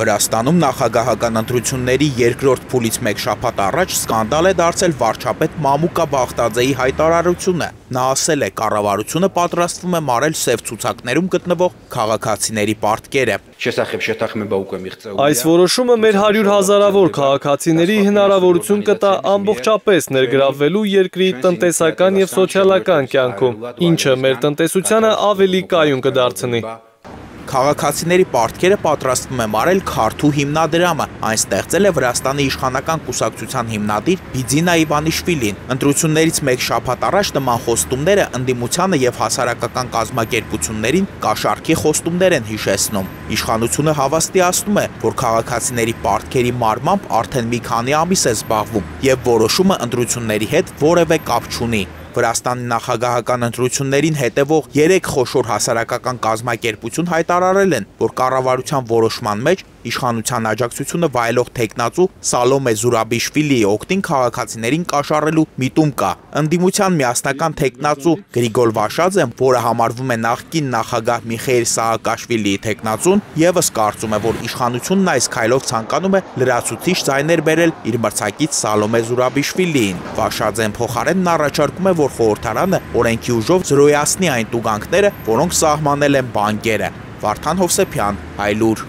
Վրաստանում նախագահական ընտրությունների երկրորդ փուլից մեկ շաբաթ առաջ սկանդալ է դարձել վարչապետ Մամուկա Բաղդաձեի հայտարարությունը։ Նա ասել է, կառավարությունը պատրաստվում է մարել սև ցուցակներում գտնվող քաղաքացիների պարտքերը։ Այս որոշումը մեր 100 հազարավոր քաղաքացիների հնարավորություն կտա ամբողջապես ներգրավվելու երկրի տնտեսական եւ սոցիալական կյանքում, ինչը մեր տնտեսությանը ավելի կայուն կդարձնի։ Քաղաքացիների պարտքերը պատրաստվում է մարել Քարթու հիմնադրամը։ Այն ստեղծել է Վրաստանի իշխանական կուսակցության հիմնադիր Բիձինա Իվանիշվիլին։ Ընտրություններից մեկ շաբաթ առաջ նման խոստումները ընդդիմությանը եւ հասարակական կազմակերպություններին կաշառքի խոստումներ են հիշեցնում։ Իշխանությունը հավաստիացնում է, որ քաղաքացիների պարտքերի մարմամբ արդեն մի քանի ամիս է զբաղվում եւ որոշումը ընտրությունների հետ որևէ կապ չունի։ Վրաստանի նախագահական ընտրություններին հետևող 3 խոշոր հասարակական կազմակերպություն հայտարարել են, որ կառավարության որոշման մեջ իշխանության աջակցությունը վայելող տեխնացու Սալոմե Զուրաբիշվիլիի օկտին քաղաքացիներին կաշառելու միտում կա։ Ընդդիմության միասնական տեխնացու Գրիգոր Վաշաձեն, որը համարվում է նախկին նախագահ Միխայել Սահակաշվիլիի տեխնացուն, եւս կարծում է, որ իշխանությունն այս քայլով ցանկանում է լրացուցիչ ձայներ բերել իր մրցակից Սալոմե Զուրաբիշվիլիին։ Վաշաձեն փոխարենն առաջարկում է, որ խորհրդարանը օրենքի ուժով զրոյացնի այն տուգանքները, որոնք սահմանել են բանկերը։ Վարդան Հովսեփյան, Հայլուր